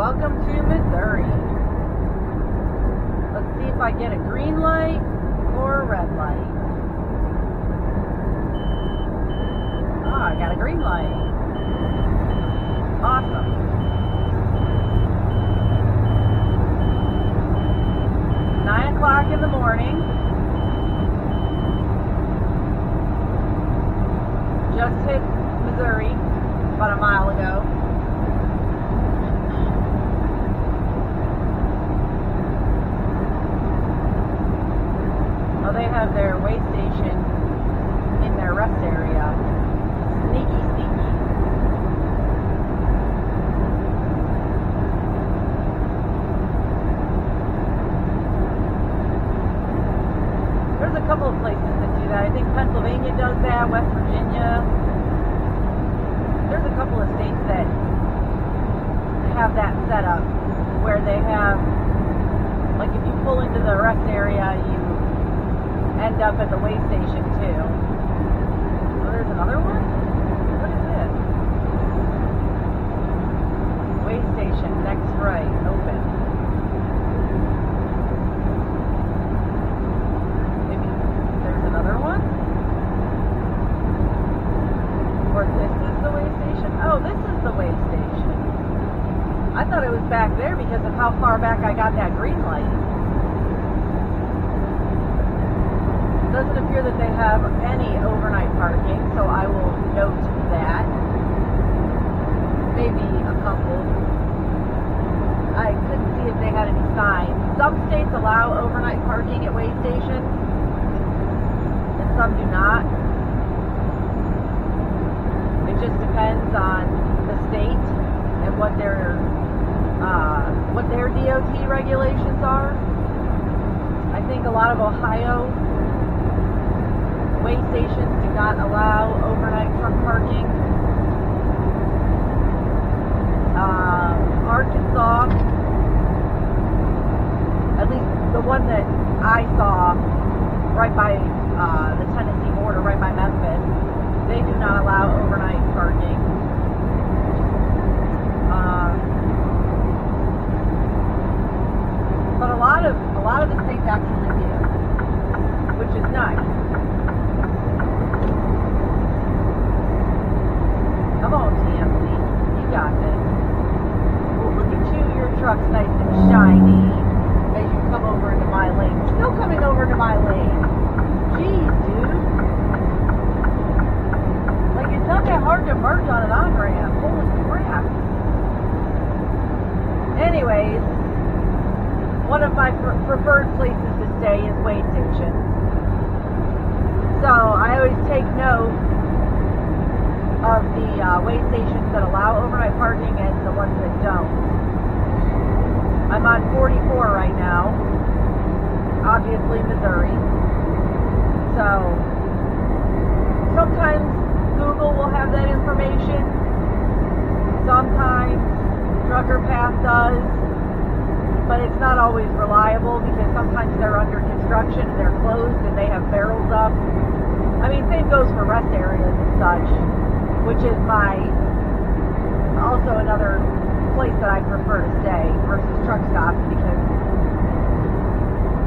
welcome to Missouri. Let's see if I get a green light or a red light. Ah, I got a green light. Awesome. Nine o'clock in the morning. Just hit Missouri about a mile ago. They have their way station in their rest area. Sneaky, sneaky. There's a couple of places that do that. I think Pennsylvania does that, West Virginia. There's a couple of states that have that set up where they have, like if you pull into the rest area, you end up at the way station too. Oh, there's another one? What is this? Way station, next right, open. Maybe there's another one? Or this is the way station? Oh, this is the way station. I thought it was back there because of how far back I got that green light. Doesn't appear that they have any overnight parking, so I will note that. Maybe a couple. I couldn't see if they had any signs. Some states allow overnight parking at way stations, and some do not. It just depends on the state and what their uh, what their DOT regulations are. I think a lot of Ohio way stations do not allow overnight truck parking. Um, Arkansas, at least the one that I saw right by uh, the Tennessee border, right by Memphis, they do not allow overnight parking. Um, but a lot of a lot of the states actually do, which is nice. Come on, TMC. You got this. Oh, look at you. Your truck's nice and shiny as you come over into my lane. Still coming over to my lane. Jeez, dude. Like, it's not that hard to merge on an on-ramp. Holy crap. Anyways, one of my pre- preferred places to stay is way station. So I always take note of the uh, way stations that allow overnight parking and the ones that don't. I'm on 44 right now, obviously Missouri. So sometimes Google will have that information. Sometimes Trucker Path does, but it's not always reliable because sometimes they're under construction and they're closed and they have barrels up. I mean, same goes for rest areas and such which is my also another place that I prefer to stay versus truck stops because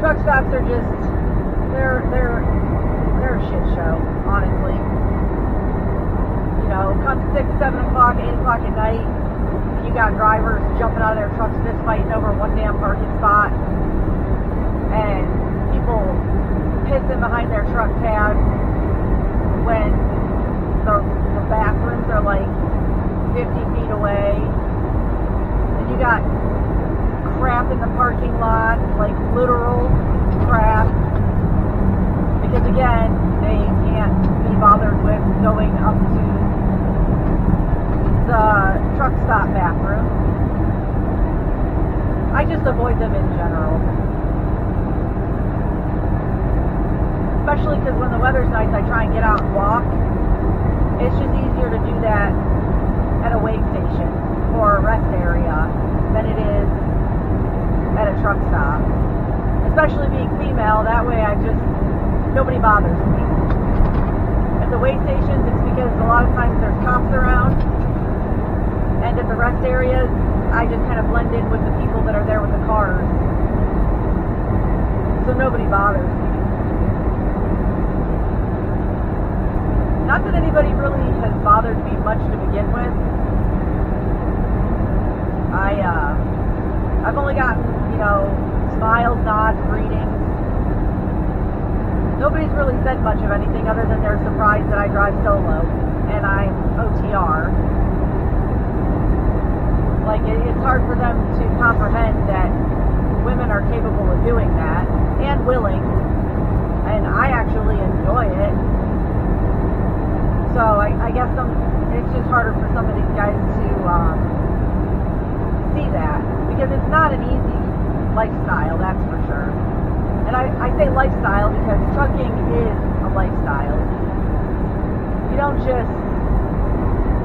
truck stops are just they're they're they're a shit show, honestly. You know, come six, seven o'clock, eight o'clock at night, you got drivers jumping out of their trucks fist fighting over one damn parking spot and people pissing behind their truck tabs when the, the bathrooms are like 50 feet away. And you got crap in the parking lot, like literal crap. Because again, they can't be bothered with going up to the truck stop bathroom. I just avoid them in general. Especially because when the weather's nice, I try and get out and walk it's just easier to do that at a way station or a rest area than it is at a truck stop. Especially being female, that way I just, nobody bothers me. At the way stations, it's because a lot of times there's cops around, and at the rest areas, I just kind of blend in with the people that are there with the cars. So nobody bothers me. Not that anybody really has bothered me much to begin with. I, uh, I've only gotten, you know, smiles, nods, greetings. Nobody's really said much of anything other than they're surprised that I drive solo and I'm OTR. Like, it, it's hard for them to comprehend that women are capable of doing that and willing, and I actually enjoy it. So I, I guess some, it's just harder for some of these guys to um, see that because it's not an easy lifestyle, that's for sure. And I, I say lifestyle because trucking is a lifestyle. You don't just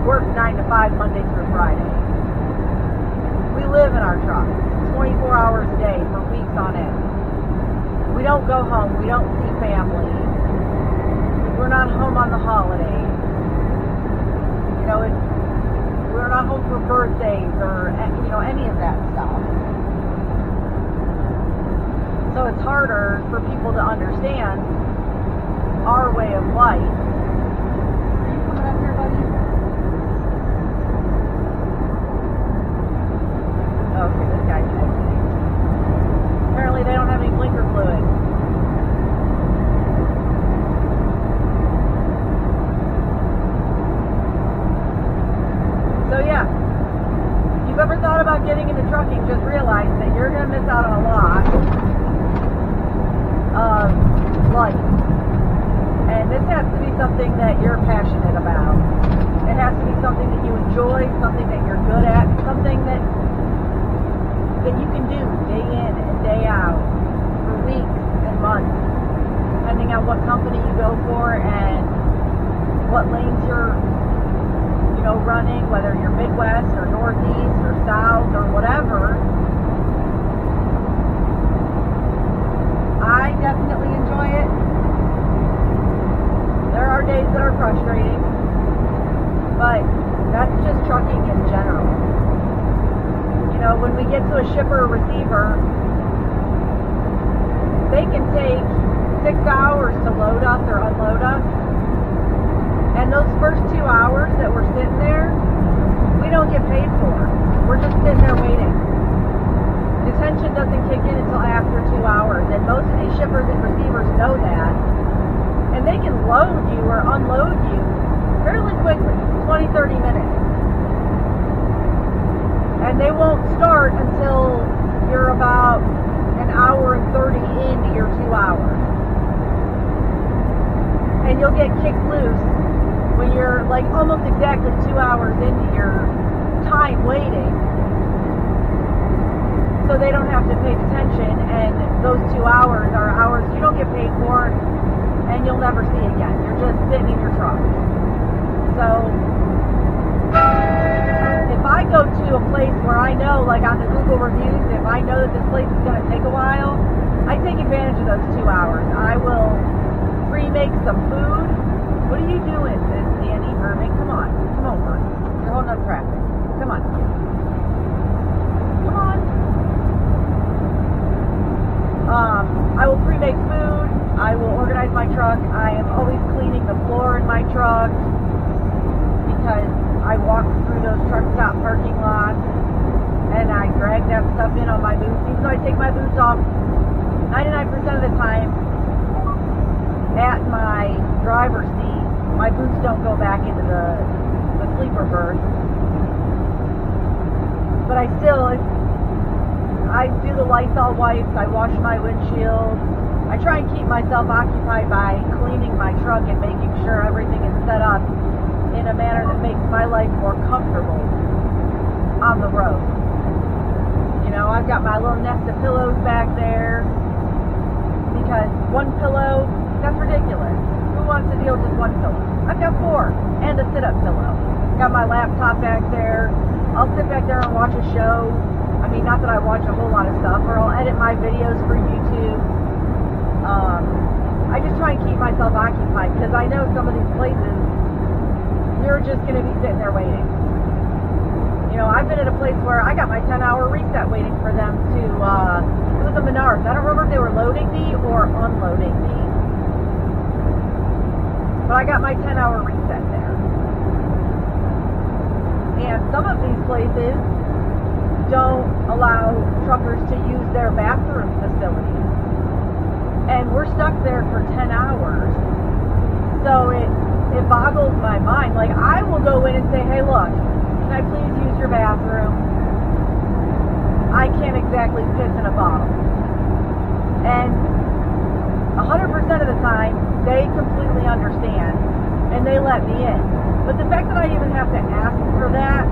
work 9 to 5 Monday through Friday. Live in our truck 24 hours a day for weeks on end. We don't go home. We don't see family. We're not home on the holidays. You know, it's, we're not home for birthdays or eh, you know any of that stuff. So it's harder for people to understand our way of life. Are you coming up here, buddy? Okay, this guy's exiting. Apparently they don't have any blinker fluid. So yeah, if you've ever thought about getting into trucking, just realize that you're going to miss out on a lot of life. And this has to be something that you're passionate about. It has to be something that you enjoy, something that you're good at, something that that you can do day in and day out for weeks and months, depending on what company you go for and what lanes you're you know, running, whether you're Midwest or Northeast or South or whatever, I definitely enjoy it. There are days that are frustrating, but that's just trucking in general. You know, when we get to a shipper or receiver, they can take six hours to load us or unload us. And those first two hours that we're sitting there, we don't get paid for. We're just sitting there waiting. Detention doesn't kick in until after two hours, and most of these shippers and receivers know that. And they can load you or unload you fairly quickly, 20, 30 minutes. And they won't start until you're about an hour and 30 into your two hours. And you'll get kicked loose when you're like almost exactly two hours into your time waiting. So they don't have to pay detention and those two hours are hours you don't get paid for and you'll never see again. You're just sitting in your truck. So if I go to a place where I know like on the Google reviews if I know that this place is going to take a while I take advantage of those two hours I will pre-make some food what are you doing, Miss Danny Herman? Come on. Come over. You're holding up traffic. Come on. Come on. Um, I will pre-make food. I will organize my truck. I am always cleaning the floor in my truck because I walk through those truck stop parking lots and I drag that stuff in on my boots. Even though I take my boots off 99% of the time at my driver's seat my boots don't go back into the, the sleeper berth. But I still, I do the Lysol wipes, I wash my windshield. I try and keep myself occupied by cleaning my truck and making sure everything is set up in a manner that makes my life more comfortable on the road. You know, I've got my little nest of pillows back there because one pillow, that's ridiculous Who wants to deal with just one pillow? I've got four and a sit-up pillow. Got my laptop back there. I'll sit back there and watch a show. I mean, not that I watch a whole lot of stuff, or I'll edit my videos for YouTube. Um, I just try and keep myself occupied because I know some of these places, you're just going to be sitting there waiting. Know, I've been at a place where I got my 10 hour reset waiting for them to, uh, it was a Menards. I don't remember if they were loading me or unloading me. But I got my 10 hour reset there. And some of these places don't allow truckers to use their bathroom facilities. And we're stuck there for 10 hours. So it, it boggles my mind. Like, I will go in and say, hey, look, can I please use your bathroom? I can't exactly piss in a bottle. And 100% of the time, they completely understand and they let me in. But the fact that I even have to ask for that,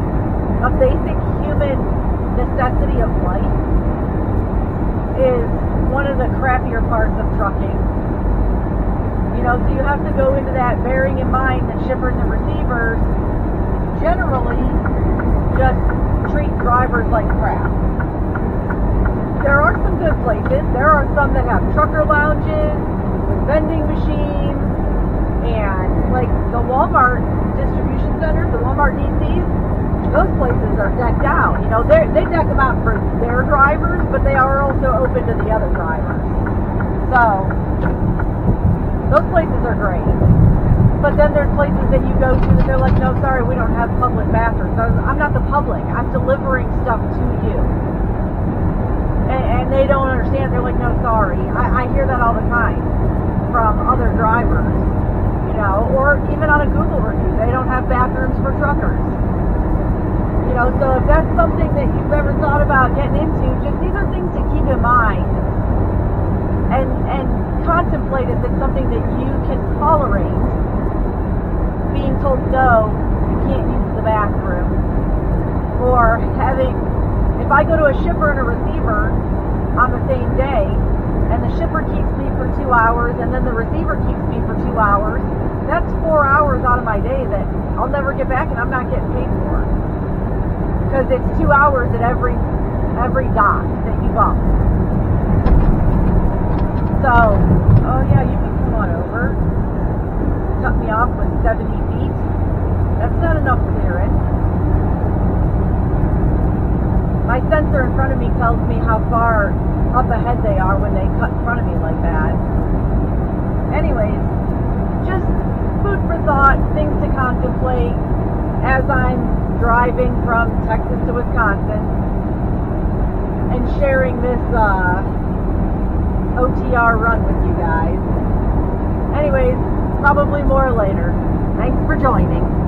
a basic human necessity of life, is one of the crappier parts of trucking. You know, so you have to go into that bearing in mind that shippers and receivers generally just treat drivers like crap. There are some good places. There are some that have trucker lounges with vending machines and like the Walmart distribution centers, the Walmart DCs, those places are decked out. You know, they they deck them out for their drivers, but they are also open to the other drivers. So those places are great. But then there's places that you go to that they're like, no, sorry, we don't have public bathrooms. I'm not the public. I'm delivering stuff to you. And, and they don't understand. They're like, no, sorry. I, I hear that all the time from other drivers, you know, or even on a Google review. They don't have bathrooms for truckers. You know, so if that's something that you've ever thought about getting into, just these are things to keep in mind and and contemplate if it's something that you can tolerate being told no, you can't use the bathroom. Or having, if I go to a shipper and a receiver on the same day, and the shipper keeps me for two hours, and then the receiver keeps me for two hours, that's four hours out of my day that I'll never get back and I'm not getting paid for. Because it's two hours at every every dock that you bump. So, oh yeah, you can come on over. Cut me off with 70 feet. That's not enough clearance. My sensor in front of me tells me how far up ahead they are when they cut in front of me like that. Anyways, just food for thought, things to contemplate as I'm driving from Texas to Wisconsin and sharing this uh, OTR run with you guys. Anyways, probably more later. Thanks for joining.